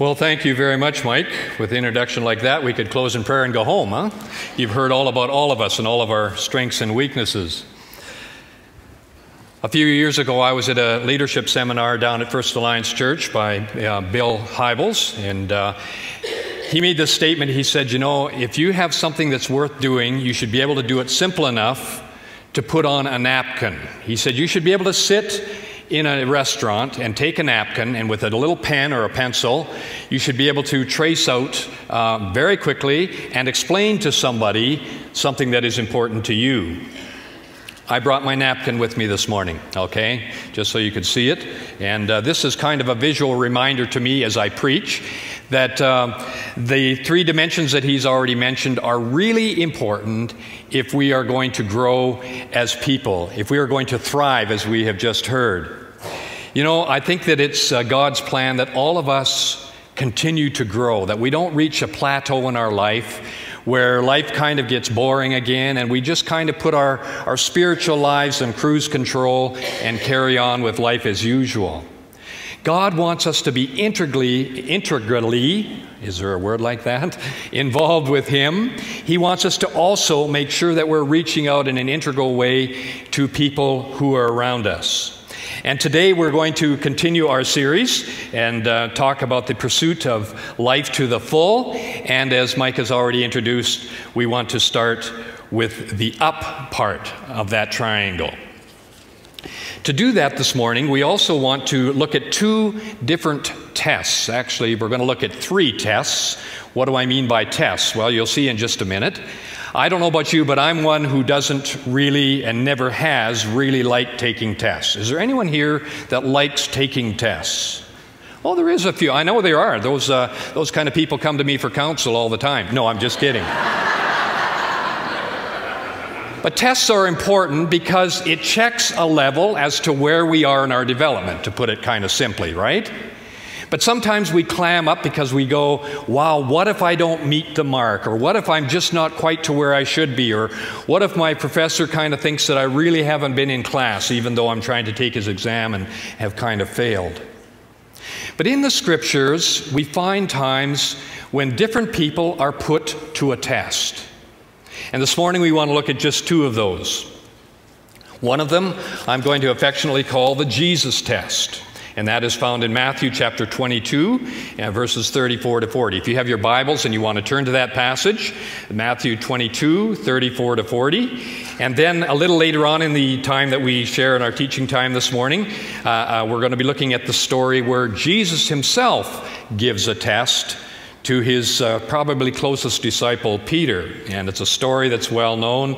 Well, thank you very much, Mike. With an introduction like that, we could close in prayer and go home, huh? You've heard all about all of us and all of our strengths and weaknesses. A few years ago, I was at a leadership seminar down at First Alliance Church by uh, Bill Hybels, and uh, he made this statement. He said, You know, if you have something that's worth doing, you should be able to do it simple enough to put on a napkin. He said, You should be able to sit in a restaurant and take a napkin and with a little pen or a pencil, you should be able to trace out uh, very quickly and explain to somebody something that is important to you. I brought my napkin with me this morning, okay, just so you could see it. And uh, this is kind of a visual reminder to me as I preach that uh, the three dimensions that he's already mentioned are really important if we are going to grow as people, if we are going to thrive, as we have just heard. You know, I think that it's uh, God's plan that all of us continue to grow, that we don't reach a plateau in our life where life kind of gets boring again and we just kind of put our, our spiritual lives in cruise control and carry on with life as usual. God wants us to be integrally, integrally, is there a word like that? Involved with Him. He wants us to also make sure that we're reaching out in an integral way to people who are around us. And today we're going to continue our series and uh, talk about the pursuit of life to the full. And as Mike has already introduced, we want to start with the up part of that triangle. To do that this morning, we also want to look at two different tests. Actually, we're going to look at three tests. What do I mean by tests? Well, you'll see in just a minute. I don't know about you, but I'm one who doesn't really and never has really liked taking tests. Is there anyone here that likes taking tests? Oh, there is a few. I know there are. Those, uh, those kind of people come to me for counsel all the time. No, I'm just kidding. but tests are important because it checks a level as to where we are in our development, to put it kind of simply, right? But sometimes we clam up because we go, wow, what if I don't meet the mark? Or what if I'm just not quite to where I should be? Or what if my professor kind of thinks that I really haven't been in class, even though I'm trying to take his exam and have kind of failed? But in the scriptures, we find times when different people are put to a test. And this morning we want to look at just two of those. One of them I'm going to affectionately call the Jesus test and that is found in Matthew chapter 22, uh, verses 34 to 40. If you have your Bibles and you want to turn to that passage, Matthew 22, 34 to 40. And then a little later on in the time that we share in our teaching time this morning, uh, uh, we're going to be looking at the story where Jesus himself gives a test to his uh, probably closest disciple, Peter. And it's a story that's well known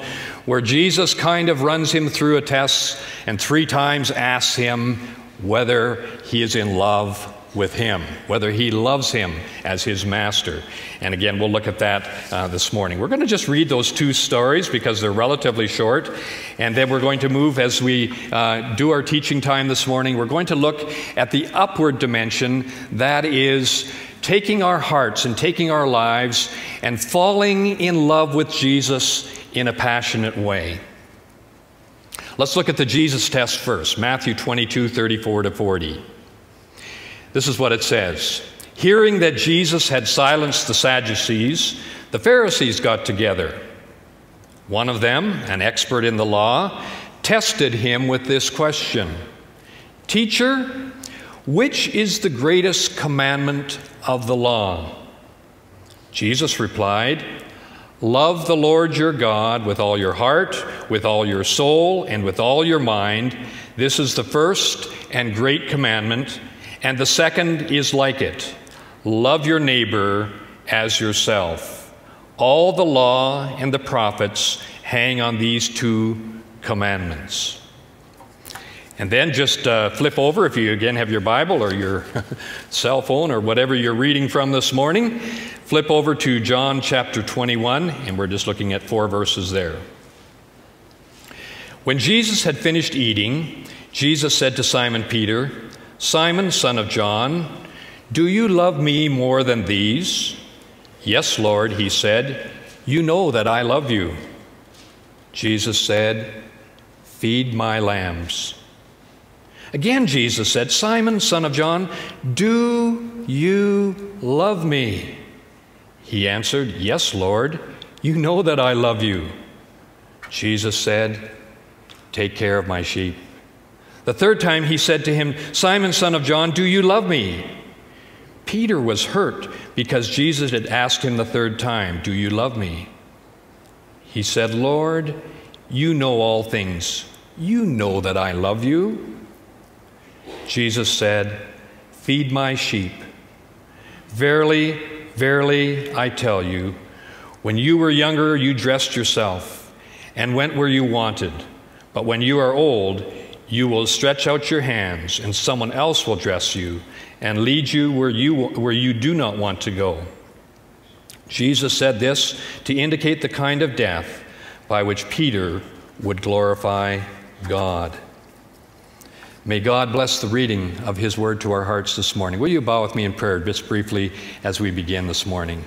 where Jesus kind of runs him through a test and three times asks him, whether he is in love with him, whether he loves him as his master. And again, we'll look at that uh, this morning. We're going to just read those two stories because they're relatively short. And then we're going to move as we uh, do our teaching time this morning. We're going to look at the upward dimension that is taking our hearts and taking our lives and falling in love with Jesus in a passionate way. Let's look at the Jesus test first Matthew 22, 34 to 40. This is what it says Hearing that Jesus had silenced the Sadducees, the Pharisees got together. One of them, an expert in the law, tested him with this question Teacher, which is the greatest commandment of the law? Jesus replied, Love the Lord your God with all your heart, with all your soul, and with all your mind. This is the first and great commandment. And the second is like it love your neighbor as yourself. All the law and the prophets hang on these two commandments. And then just uh, flip over if you again have your Bible or your cell phone or whatever you're reading from this morning. Flip over to John chapter 21, and we're just looking at four verses there. When Jesus had finished eating, Jesus said to Simon Peter, Simon, son of John, do you love me more than these? Yes, Lord, he said, You know that I love you. Jesus said, Feed my lambs. Again, Jesus said, Simon, son of John, do you love me? He answered, Yes, Lord, you know that I love you. Jesus said, Take care of my sheep. The third time he said to him, Simon, son of John, do you love me? Peter was hurt because Jesus had asked him the third time, Do you love me? He said, Lord, you know all things. You know that I love you. Jesus said, Feed my sheep. Verily, verily, I tell you, when you were younger, you dressed yourself and went where you wanted. But when you are old, you will stretch out your hands, and someone else will dress you and lead you where you, where you do not want to go. Jesus said this to indicate the kind of death by which Peter would glorify God. May God bless the reading of His word to our hearts this morning. Will you bow with me in prayer just briefly as we begin this morning?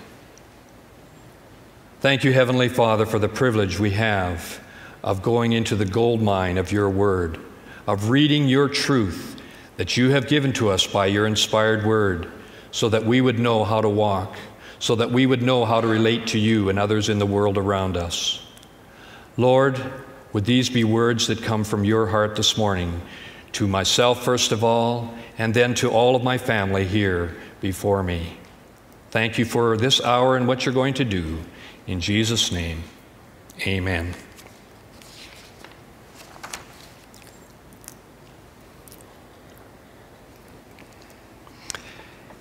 Thank you, Heavenly Father, for the privilege we have of going into the gold mine of your word of reading your truth that you have given to us by your inspired word, so that we would know how to walk, so that we would know how to relate to you and others in the world around us. Lord, would these be words that come from your heart this morning, to myself first of all, and then to all of my family here before me. Thank you for this hour and what you're going to do. In Jesus' name, amen.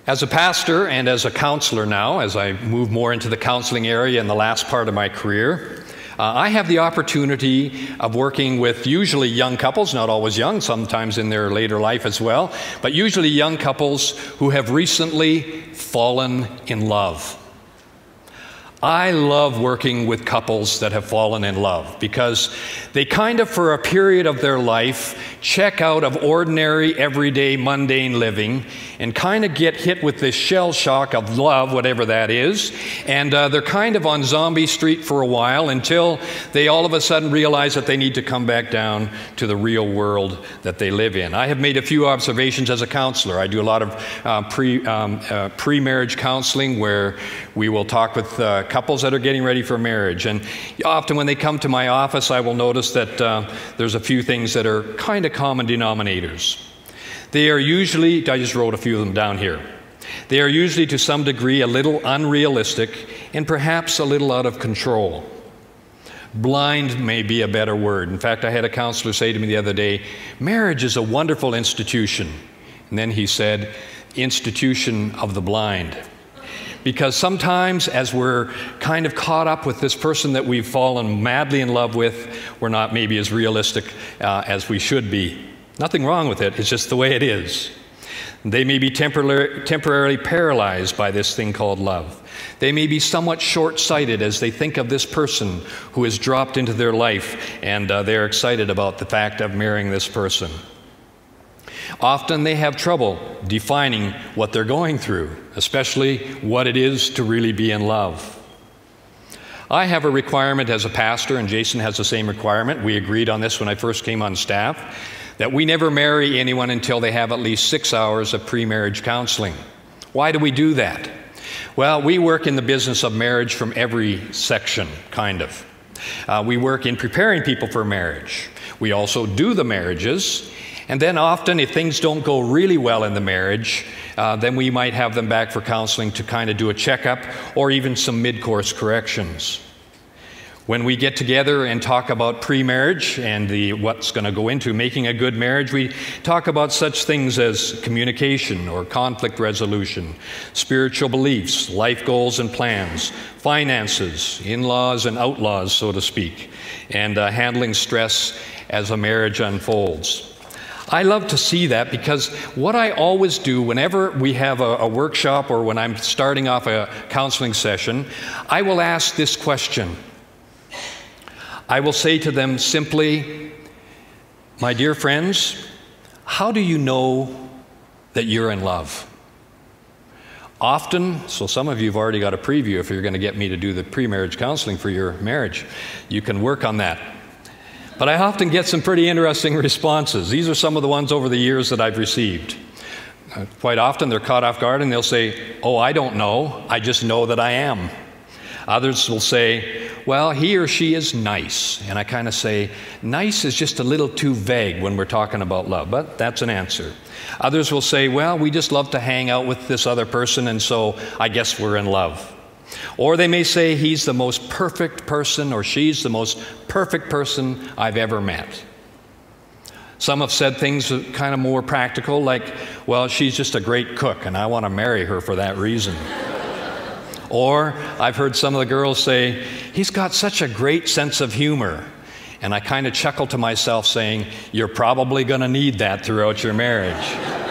As a pastor and as a counselor now, as I move more into the counseling area in the last part of my career, uh, I have the opportunity of working with usually young couples, not always young, sometimes in their later life as well, but usually young couples who have recently fallen in love. I love working with couples that have fallen in love because they kind of, for a period of their life, check out of ordinary, everyday, mundane living and kind of get hit with this shell shock of love, whatever that is. And uh, they're kind of on zombie street for a while until they all of a sudden realize that they need to come back down to the real world that they live in. I have made a few observations as a counselor. I do a lot of uh, pre, um, uh, pre-marriage counseling where we will talk with uh, couples that are getting ready for marriage. And often when they come to my office, I will notice that uh, there's a few things that are kind of common denominators. They are usually, I just wrote a few of them down here. They are usually to some degree a little unrealistic and perhaps a little out of control. Blind may be a better word. In fact, I had a counselor say to me the other day, marriage is a wonderful institution. And then he said, institution of the blind. Because sometimes, as we're kind of caught up with this person that we've fallen madly in love with, we're not maybe as realistic uh, as we should be. Nothing wrong with it, it's just the way it is. They may be temporarily, paralyzed by this thing called love. They may be somewhat short sighted as they think of this person who has dropped into their life and uh, they're excited about the fact of marrying this person. Often they have trouble defining what they're going through, especially what it is to really be in love. I have a requirement as a pastor, and Jason has the same requirement. We agreed on this when I first came on staff that we never marry anyone until they have at least six hours of pre marriage counseling. Why do we do that? Well, we work in the business of marriage from every section, kind of. Uh, we work in preparing people for marriage. We also do the marriages. And then often, if things don't go really well in the marriage, uh, then we might have them back for counseling to kind of do a checkup or even some mid course corrections. When we get together and talk about pre-marriage and the, what's going to go into making a good marriage, we talk about such things as communication or conflict resolution, spiritual beliefs, life goals and plans, finances, in-laws and outlaws, so to speak, and uh, handling stress as a marriage unfolds. I love to see that because what I always do whenever we have a, a, workshop or when I'm starting off a counseling session, I will ask this question I will say to them simply, My dear friends, how do you know that you're in love? Often, so some of you have already got a preview if you're going to get me to do the pre marriage counseling for your marriage. You can work on that. But I often get some pretty interesting responses. These are some of the ones over the years that I've received. uh, quite often they're caught off guard and they'll say, Oh, I don't know. I just know that I am. Others will say, Well, he or she is nice. And I kind of say, Nice is just a little too vague when we're talking about love, but that's an answer. Others will say, Well, we just love to hang out with this other person, and so I guess we're in love. Or they may say, He's the most perfect person, or she's the most perfect person I've ever met. Some have said things kind of more practical, like, Well, she's just a great cook, and I want to marry her for that reason. or I've heard some of the girls say, He's got such a great sense of humor. And I kind of chuckle to myself, saying, You're probably going to need that throughout your marriage.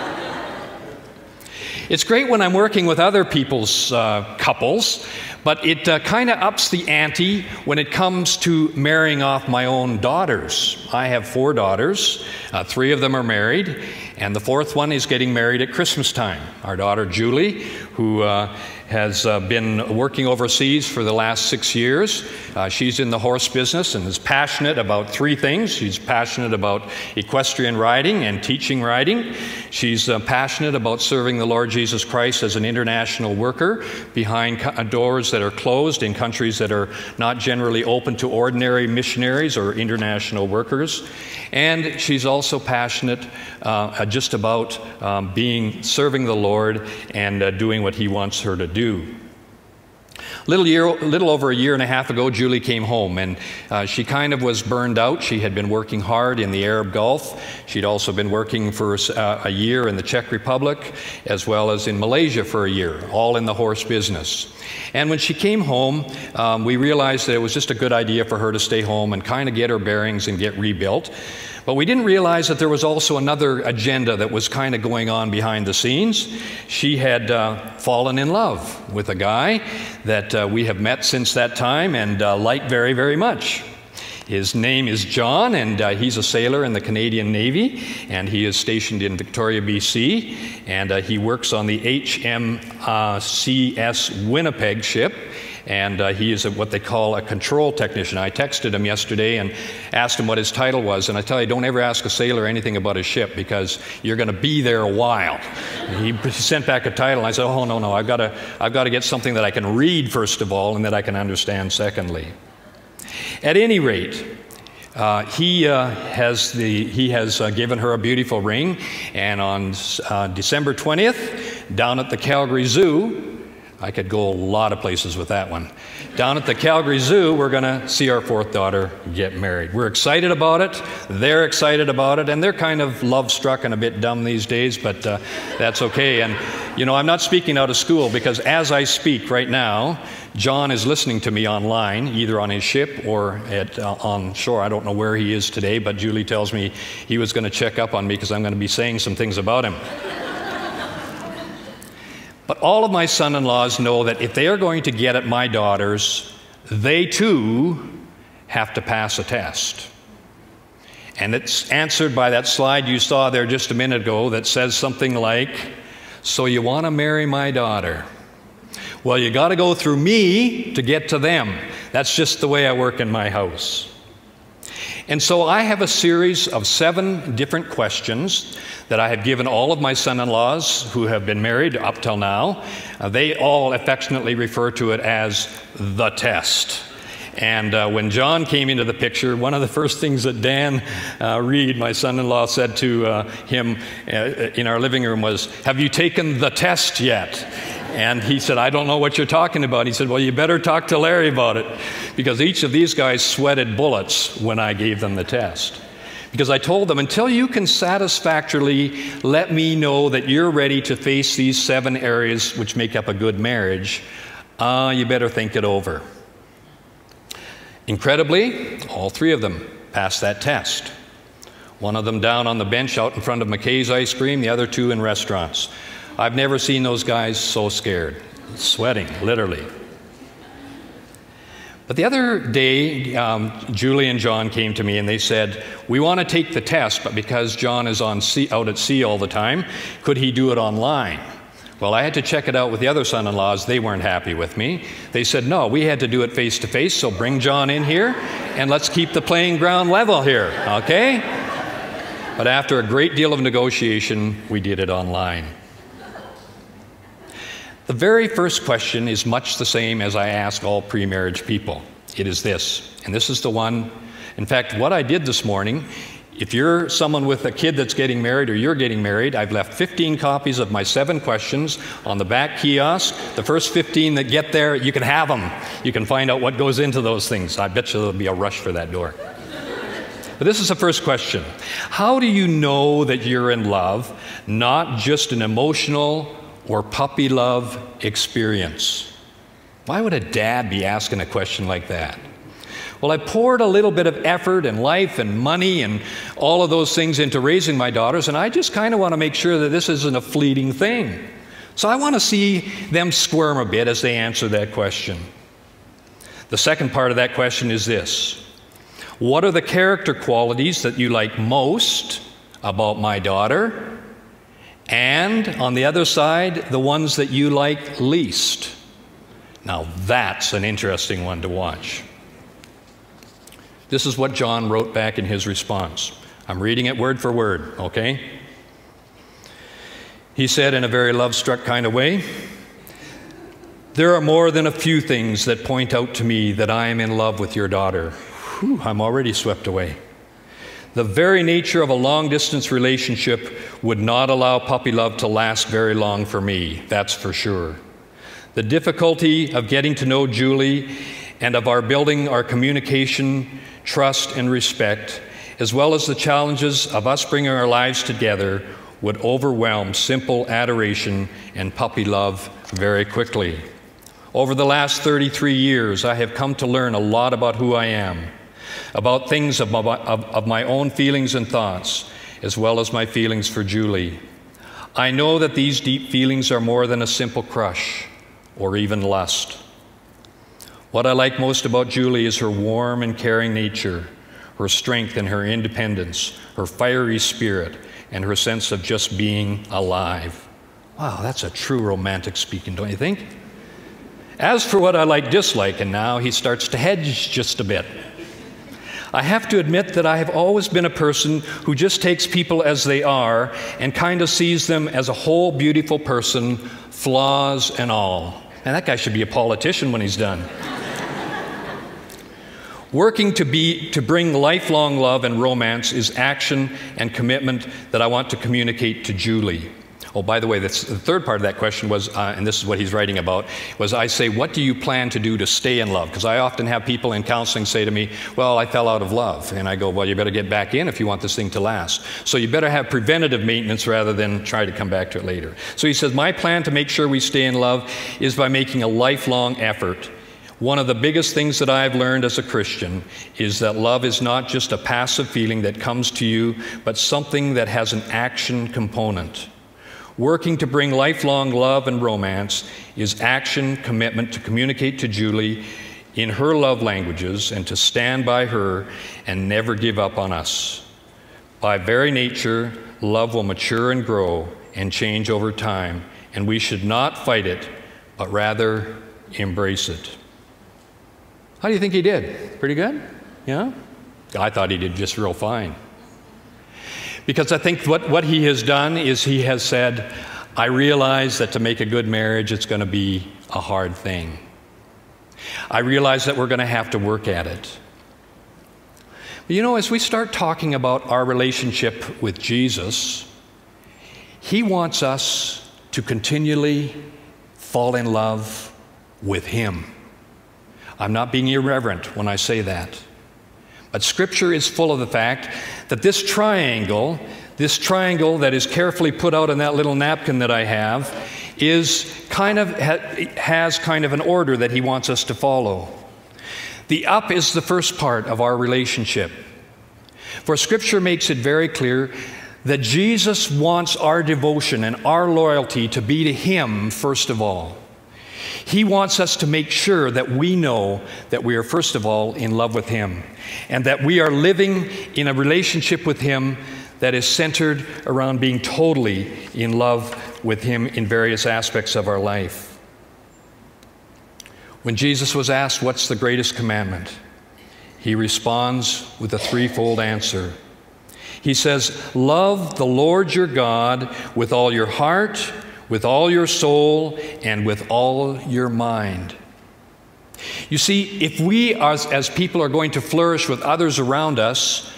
It's great when I'm working with other people's uh, couples, but it uh, kind of ups the ante when it comes to marrying off my own daughters. I have four daughters, uh, three of them are married, and the fourth one is getting married at Christmas time. Our daughter Julie, who uh, has uh, been working overseas for the last six years. Uh, she's in the horse business and is passionate about three things. She's passionate about equestrian riding and teaching riding. She's uh, passionate about serving the Lord Jesus Christ as an international worker behind uh, doors that are closed in countries that are not generally open to ordinary missionaries or international workers. And she's also passionate uh, just about um, being serving the Lord and uh, doing what He wants her to do. Little, year, little over a year and a half ago, Julie came home, and uh, she kind of was burned out. She had been working hard in the Arab Gulf. She'd also been working for uh, a year in the Czech Republic, as well as in Malaysia for a year, all in the horse business. And when she came home, um, we realized that it was just a good idea for her to stay home and kind of get her bearings and get rebuilt. But we didn't realize that there was also another agenda that was kind of going on behind the scenes. She had uh, fallen in love with a guy that uh, we have met since that time and uh, like very, very much. His name is John, and uh, he's a sailor in the Canadian Navy, and he is stationed in Victoria, BC, and uh, he works on the HMCS Winnipeg ship and uh, he is a, what they call a control technician. I texted him yesterday and asked him what his title was, and I tell you, don't ever ask a sailor anything about his ship because you're going to be there a while. he sent back a title, and I said, oh, no, no, I've got to, I've got to get something that I can read, first of all, and that I can understand, secondly. At any rate, uh, he uh, has, the, he has uh, given her a beautiful ring, and on uh, December 20th, down at the Calgary Zoo, I could go a lot of places with that one. Down at the Calgary Zoo, we're going to see our fourth daughter get married. We're excited about it. They're excited about it. And they're kind of love struck and a bit dumb these days, but uh, that's okay. And, you know, I'm not speaking out of school because as I speak right now, John is listening to me online, either on his ship or at, uh, on shore. I don't know where he is today, but Julie tells me he was going to check up on me because I'm going to be saying some things about him. But all of my son in laws know that if they are going to get at my daughters, they too have to pass a test. And it's answered by that slide you saw there just a minute ago that says something like, So you want to marry my daughter? Well, you got to go through me to get to them. That's just the way I work in my house. And so I have a series of seven different questions that I have given all of my son in laws who have been married up till now. Uh, they all affectionately refer to it as the test. And uh, when John came into the picture, one of the first things that Dan uh, Reed, my son in law, said to uh, him uh, in our living room was, Have you taken the test yet? And he said, I don't know what you're talking about. He said, Well, you better talk to Larry about it. Because each of these guys sweated bullets when I gave them the test. Because I told them, until you can satisfactorily let me know that you're ready to face these seven areas which make up a good marriage, uh, you better think it over. Incredibly, all three of them passed that test. One of them down on the bench out in front of MacKay's ice cream, the other two in restaurants. I've never seen those guys so scared, sweating, literally. But the other day, um, Julie and John came to me and they said, We want to take the test, but because John is on sea, out at sea all the time, could he do it online? Well, I had to check it out with the other son in laws. They weren't happy with me. They said, No, we had to do it face to face, so bring John in here and let's keep the playing ground level here, okay? But after a great deal of negotiation, we did it online. The very first question is much the same as I ask all pre marriage people. It is this, and this is the one. In fact, what I did this morning if you're someone with a kid that's getting married or you're getting married, I've left 15 copies of my seven questions on the back kiosk. The first 15 that get there, you can have them. You can find out what goes into those things. I bet you there'll be a rush for that door. But this is the first question How do you know that you're in love, not just an emotional or puppy love experience? Why would a dad be asking a question like that? Well, I poured a little bit of effort and life and money and all of those things into raising my daughters, and I just kind of want to make sure that this isn't a fleeting thing. So I want to see them squirm a bit as they answer that question. The second part of that question is this What are the character qualities that you like most about my daughter? And on the other side, the ones that you like least. Now, that's an interesting one to watch. This is what John wrote back in his response. I'm reading it word for word, okay? He said in a very love struck kind of way, There are more than a few things that point out to me that I am in love with your daughter. Whew, I'm already swept away. The very nature of a long distance relationship would not allow puppy love to last very long for me, that's for sure. The difficulty of getting to know Julie and of our building our communication trust, and respect, as well as the challenges of us bringing our lives together, would overwhelm simple adoration and puppy love very quickly. Over the last 33 years, I have come to learn a lot about who I am, about things of my, of, of my own feelings and thoughts, as well as my feelings for Julie. I know that these deep feelings are more than a simple crush or even lust. What I like most about Julie is her warm and caring nature, her strength and her independence, her fiery spirit, and her sense of just being alive. Wow, that's a true romantic speaking, don't you think? As for what I like dislike, and now he starts to hedge just a bit. I have to admit that I have always been a person who just takes people as they are and kind of sees them as a whole beautiful person, flaws and all. And that guy should be a politician when he's done. Working to, be, to bring lifelong love and romance is action and commitment that I want to communicate to Julie. Oh, by the way, the third part of that question was, uh, and this is what he's writing about, was I say, what do you plan to do to stay in love? Because I often have people in counseling say to me, well, I fell out of love. And I go, well, you better get back in if you want this thing to last. So you better have preventative maintenance rather than try to come back to it later. So he says, my plan to make sure we stay in love is by making a lifelong effort one of the biggest things that I've learned as a Christian is that love is not just a passive feeling that comes to you, but something that has an action component. Working to bring lifelong love and romance is action, commitment to communicate to Julie in her love languages and to stand by her and never give up on us. By very nature, love will mature and grow and change over time, and we should not fight it, but rather embrace it. How do you think he did? Pretty good? Yeah? I thought he did just real fine. Because I think what, what he has done is he has said, I realize that to make a good marriage, it's going to be a hard thing. I realize that we're going to have to work at it. But you know, as we start talking about our relationship with Jesus, he wants us to continually fall in love with him. I'm not being irreverent when I say that. But Scripture is full of the fact that this triangle, this triangle that is carefully put out in that little napkin that I have, is kind of has kind of an order that he wants us to follow. The up is the first part of our relationship. For Scripture makes it very clear that Jesus wants our devotion and our loyalty to be to Him first of all. He wants us to make sure that we know that we are, first of all, in love with Him and that we are living in a relationship with Him that is centered around being totally in love with Him in various aspects of our life. When Jesus was asked, What's the greatest commandment? he responds with a threefold answer. He says, Love the Lord your God with all your heart, with all your soul and with all your mind. You see, if we as, as people are going to flourish with others around us,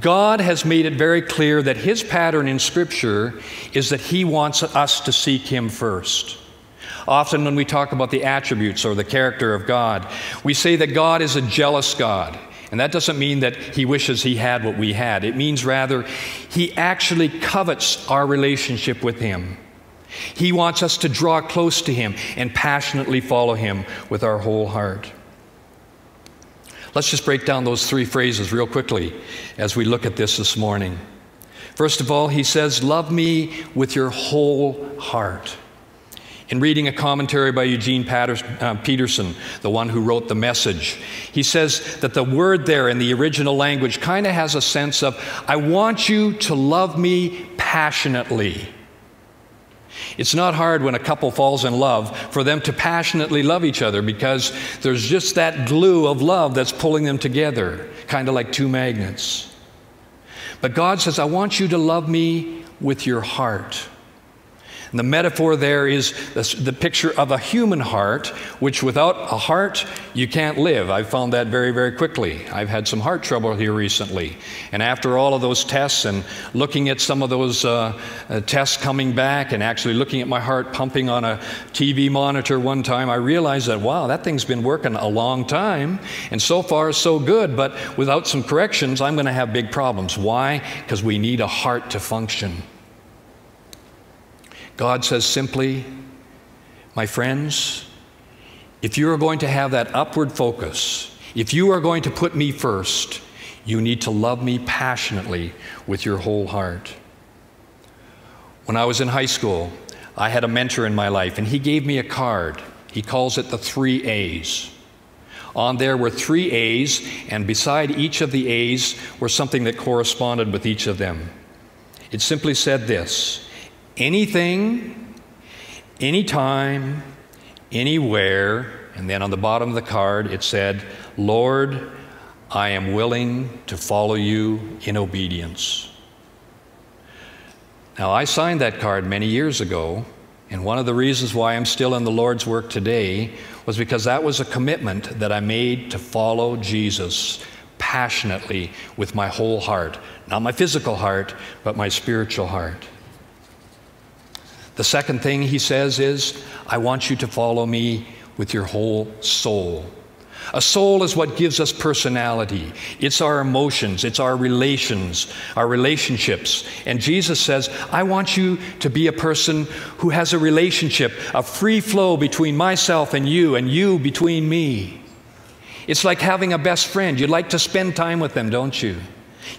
God has made it very clear that His pattern in Scripture is that He wants us to seek Him first. Often, when we talk about the attributes or the character of God, we say that God is a jealous God. And that doesn't mean that He wishes He had what we had. It means rather, He actually covets our relationship with Him. He wants us to draw close to Him and passionately follow Him with our whole heart. Let's just break down those three phrases real quickly as we look at this this morning. First of all, He says, Love me with your whole heart. In reading a commentary by Eugene uh, Peterson, the one who wrote the message, he says that the word there in the original language kind of has a sense of, I want you to love me passionately. It's not hard when a couple falls in love for them to passionately love each other because there's just that glue of love that's pulling them together, kind of like two magnets. But God says, I want you to love me with your heart. And the metaphor there is the, picture of a human heart, which without a heart, you can't live. I've found that very, very quickly. I've had some heart trouble here recently. And after all of those tests and looking at some of those uh, uh, tests coming back and actually looking at my heart pumping on a TV monitor one time, I realized that, wow, that thing's been working a long time. And so far, so good. But without some corrections, I'm going to have big problems. Why? Because we need a heart to function. God says simply, my friends, if you are going to have that upward focus, if you are going to put me first, you need to love me passionately with your whole heart. When I was in high school, I had a mentor in my life, and he gave me a card. He calls it the three A's. On there were three A's, and beside each of the A's were something that corresponded with each of them. It simply said this anything, anytime, anywhere. And then on the bottom of the card, it said, Lord, I am willing to follow you in obedience. Now, I signed that card many years ago, and one of the reasons why I'm still in the Lord's work today was because that was a commitment that I made to follow Jesus passionately with my whole heart. Not my physical heart, but my spiritual heart. The second thing he says is, I want you to follow me with your whole soul. A soul is what gives us personality. It's our emotions, it's our relations, our relationships. And Jesus says, I want you to be a person who has a relationship, a free flow between myself and you, and you between me. It's like having a best friend. You like to spend time with them, don't you?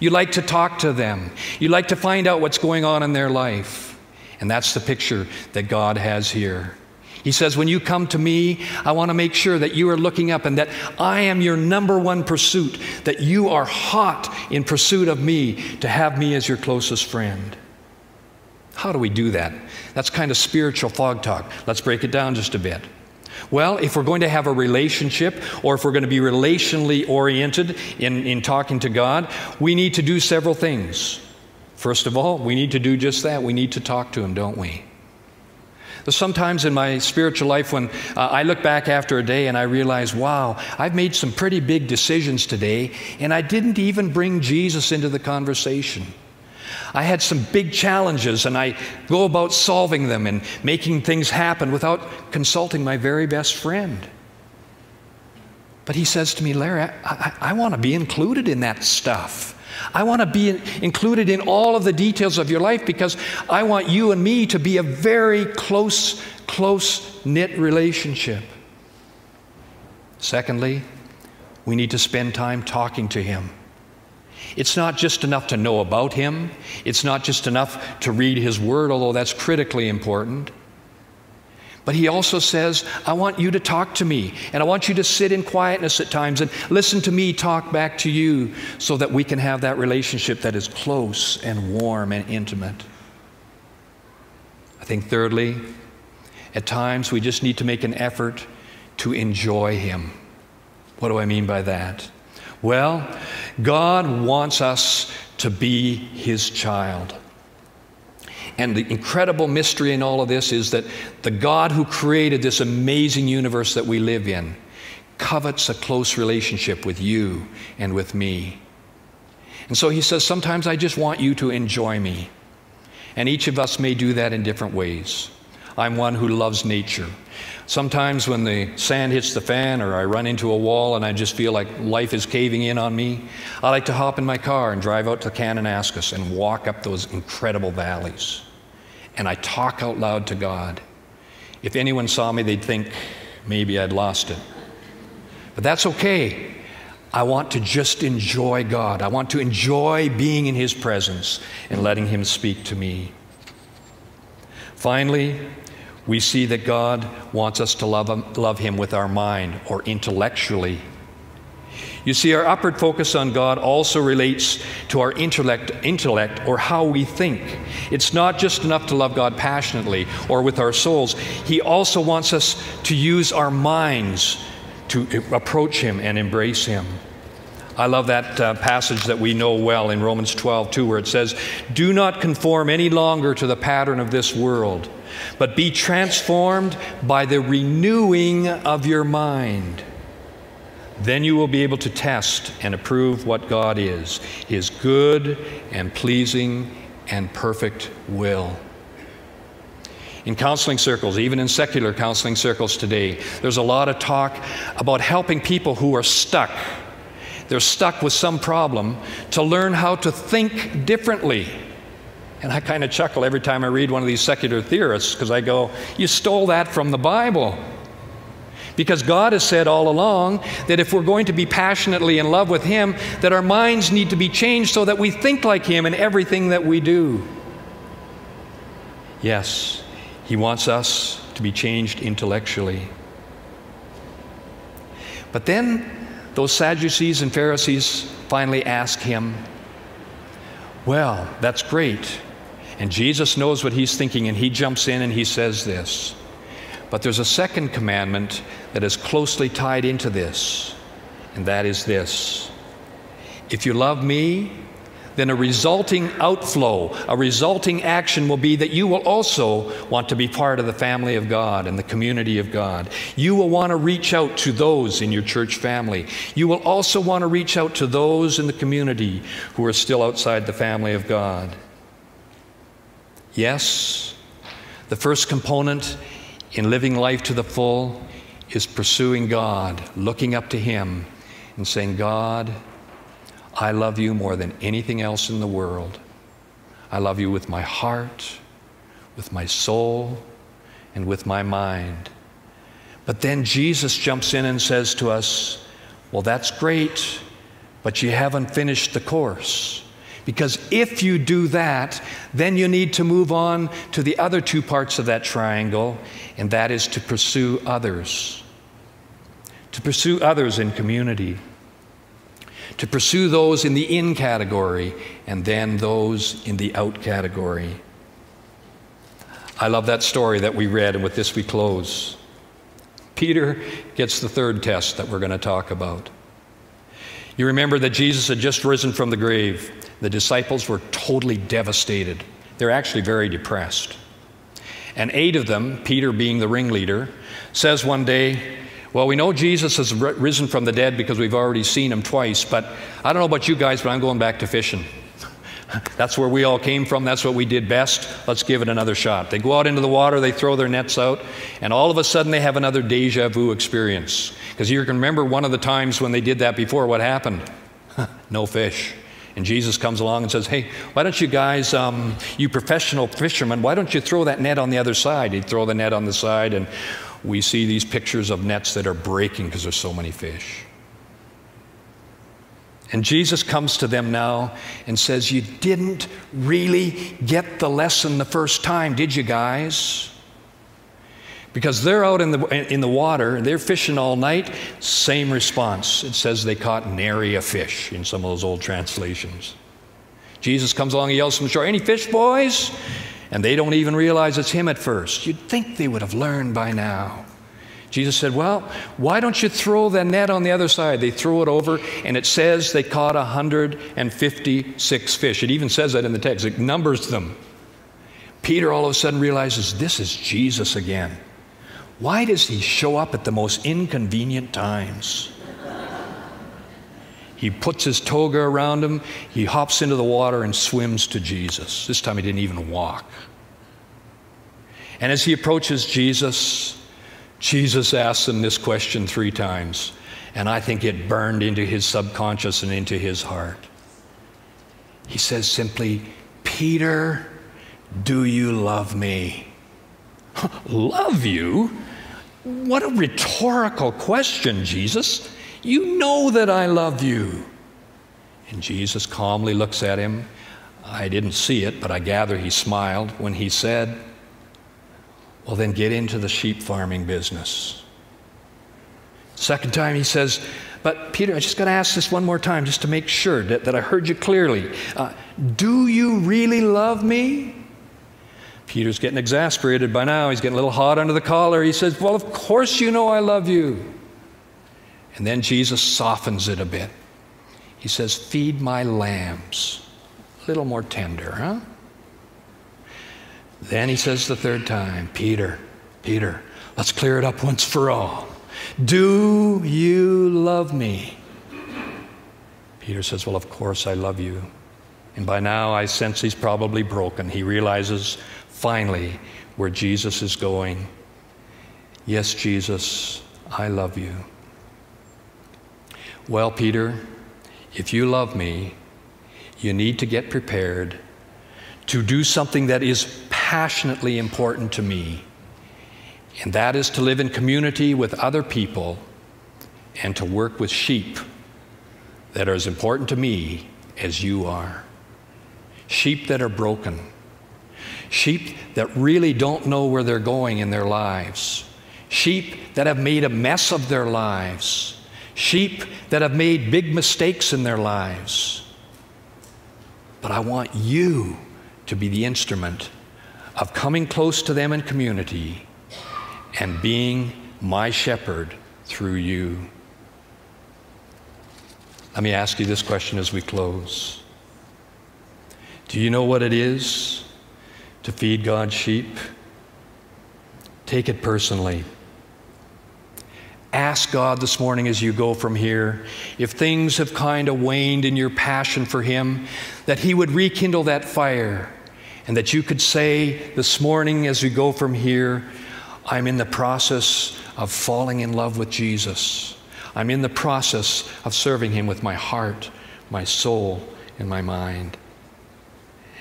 You like to talk to them. You like to find out what's going on in their life. And that's the picture that God has here. He says, When you come to me, I want to make sure that you are looking up and that I am your number one pursuit, that you are hot in pursuit of me to have me as your closest friend. How do we do that? That's kind of spiritual fog talk. Let's break it down just a bit. Well, if we're going to have a relationship or if we're going to be relationally oriented in, in talking to God, we need to do several things. First of all, we need to do just that. We need to talk to Him, don't we? Sometimes in my spiritual life when uh, I look back after a day and I realize, wow, I've made some pretty big decisions today, and I didn't even bring Jesus into the conversation. I had some big challenges, and I go about solving them and making things happen without consulting my very best friend. But he says to me, Larry, I, I, I want to be included in that stuff. I want to be included in all of the details of your life because I want you and me to be a very close, close knit relationship. Secondly, we need to spend time talking to Him. It's not just enough to know about Him, it's not just enough to read His Word, although that's critically important. But he also says, I want you to talk to me, and I want you to sit in quietness at times and listen to me talk back to you so that we can have that relationship that is close and warm and intimate. I think, thirdly, at times we just need to make an effort to enjoy him. What do I mean by that? Well, God wants us to be his child. And the incredible mystery in all of this is that the God who created this amazing universe that we live in covets a close relationship with you and with me. And so he says, Sometimes I just want you to enjoy me. And each of us may do that in different ways. I'm one who loves nature. Sometimes when the sand hits the fan or I run into a wall and I just feel like life is caving in on me, I like to hop in my car and drive out to Kananaskis and walk up those incredible valleys. And I talk out loud to God. If anyone saw me, they'd think maybe I'd lost it. But that's okay. I want to just enjoy God. I want to enjoy being in His presence and letting Him speak to me. Finally, we see that God wants us to love him, love him with our mind or intellectually. You see, our upward focus on God also relates to our intellect, intellect or how we think. It's not just enough to love God passionately or with our souls. He also wants us to use our minds to approach Him and embrace Him. I love that uh, passage that we know well in Romans 12, 2, where it says, Do not conform any longer to the pattern of this world but be transformed by the renewing of your mind. Then you will be able to test and approve what God is, His good and pleasing and perfect will. In counseling circles, even in secular counseling circles today, there's a lot of talk about helping people who are stuck. They're stuck with some problem to learn how to think differently and I kind of chuckle every time I read one of these secular theorists because I go, You stole that from the Bible. Because God has said all along that if we're going to be passionately in love with Him, that our minds need to be changed so that we think like Him in everything that we do. Yes, He wants us to be changed intellectually. But then those Sadducees and Pharisees finally ask Him, Well, that's great. And Jesus knows what he's thinking, and he jumps in and he says this. But there's a second commandment that is closely tied into this, and that is this If you love me, then a resulting outflow, a resulting action will be that you will also want to be part of the family of God and the community of God. You will want to reach out to those in your church family. You will also want to reach out to those in the community who are still outside the family of God. Yes, the first component in living life to the full is pursuing God, looking up to Him, and saying, God, I love you more than anything else in the world. I love you with my heart, with my soul, and with my mind. But then Jesus jumps in and says to us, Well, that's great, but you haven't finished the course. Because if you do that, then you need to move on to the other two parts of that triangle, and that is to pursue others. To pursue others in community. To pursue those in the in category, and then those in the out category. I love that story that we read, and with this we close. Peter gets the third test that we're going to talk about. You remember that Jesus had just risen from the grave. The disciples were totally devastated. They're actually very depressed. And eight of them, Peter being the ringleader, says one day, Well, we know Jesus has risen from the dead because we've already seen him twice, but I don't know about you guys, but I'm going back to fishing. That's where we all came from. That's what we did best. Let's give it another shot. They go out into the water, they throw their nets out, and all of a sudden they have another deja vu experience. Because you can remember one of the times when they did that before, what happened? no fish. And Jesus comes along and says, Hey, why don't you guys, um, you professional fishermen, why don't you throw that net on the other side? He'd throw the net on the side, and we see these pictures of nets that are breaking because there's so many fish. And Jesus comes to them now and says, You didn't really get the lesson the first time, did you guys? Because they're out in the, in the water they're fishing all night. Same response. It says they caught nary a fish in some of those old translations. Jesus comes along and yells from the shore, Any fish, boys? And they don't even realize it's him at first. You'd think they would have learned by now. Jesus said, Well, why don't you throw the net on the other side? They threw it over, and it says they caught 156 fish. It even says that in the text, it numbers them. Peter all of a sudden realizes this is Jesus again. Why does he show up at the most inconvenient times? He puts his toga around him, he hops into the water and swims to Jesus. This time he didn't even walk. And as he approaches Jesus, Jesus asks him this question three times, and I think it burned into his subconscious and into his heart. He says simply, Peter, do you love me? love you? What a rhetorical question, Jesus. You know that I love you. And Jesus calmly looks at him. I didn't see it, but I gather he smiled when he said, Well, then get into the sheep farming business. Second time he says, But Peter, I just got to ask this one more time just to make sure that, that I heard you clearly. Uh, do you really love me? Peter's getting exasperated by now. He's getting a little hot under the collar. He says, Well, of course you know I love you. And then Jesus softens it a bit. He says, Feed my lambs. A little more tender, huh? Then he says the third time, Peter, Peter, let's clear it up once for all. Do you love me? Peter says, Well, of course I love you. And by now I sense he's probably broken. He realizes finally where Jesus is going. Yes, Jesus, I love you. Well, Peter, if you love me, you need to get prepared to do something that is passionately important to me, and that is to live in community with other people and to work with sheep that are as important to me as you are. Sheep that are broken, sheep that really don't know where they're going in their lives, sheep that have made a mess of their lives sheep that have made big mistakes in their lives. But I want you to be the instrument of coming close to them in community and being my shepherd through you. Let me ask you this question as we close. Do you know what it is to feed God's sheep? Take it personally. Ask God this morning as you go from here, if things have kind of waned in your passion for Him, that He would rekindle that fire, and that you could say this morning as we go from here, I'm in the process of falling in love with Jesus. I'm in the process of serving Him with my heart, my soul, and my mind.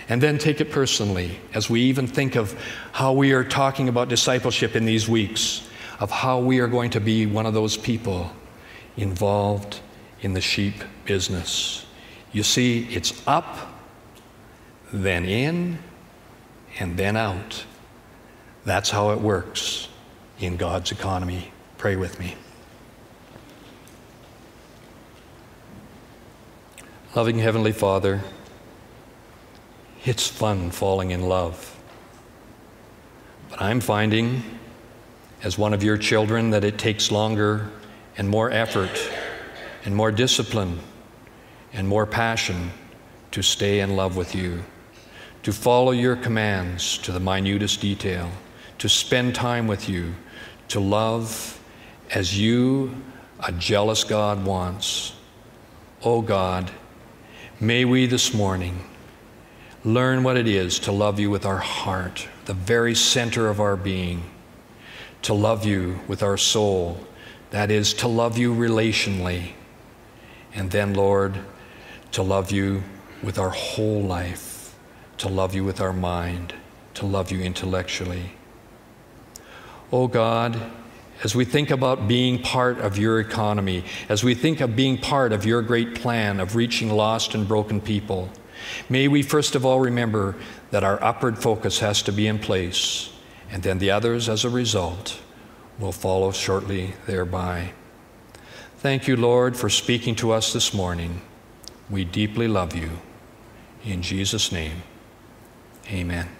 And then take it personally as we even think of how we are talking about discipleship in these weeks of how we are going to be one of those people involved in the sheep business. You see, it's up, then in, and then out. That's how it works in God's economy. Pray with me. Loving Heavenly Father, it's fun falling in love. But I'm finding as one of your children that it takes longer and more effort and more discipline and more passion to stay in love with you, to follow your commands to the minutest detail, to spend time with you, to love as you, a jealous God, wants. Oh God, may we this morning learn what it is to love you with our heart, the very center of our being to love you with our soul, that is, to love you relationally, and then, Lord, to love you with our whole life, to love you with our mind, to love you intellectually. Oh God, as we think about being part of your economy, as we think of being part of your great plan of reaching lost and broken people, may we first of all remember that our upward focus has to be in place and then the others, as a result, will follow shortly thereby. Thank you, Lord, for speaking to us this morning. We deeply love you. In Jesus' name, amen.